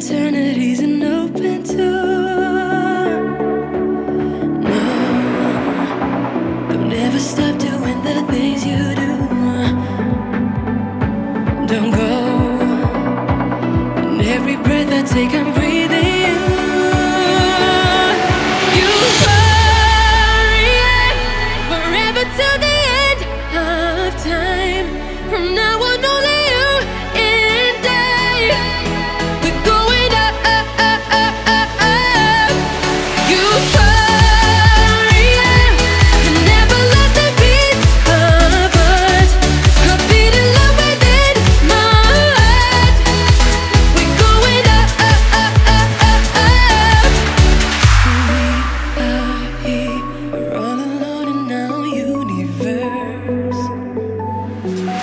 eternity's an open door. No, don't ever stop doing the things you do. Don't go. In every breath I take, I'm breathing.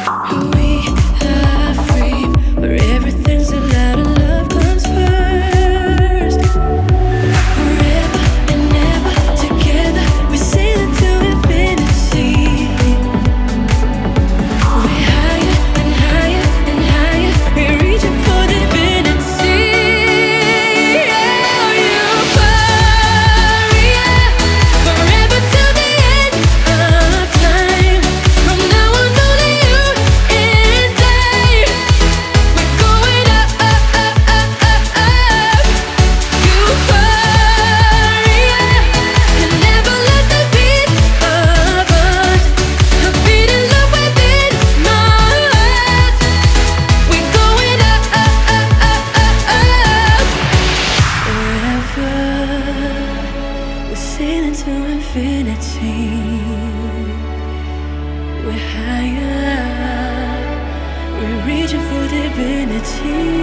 Oh. into infinity. We're higher, we're reaching for divinity.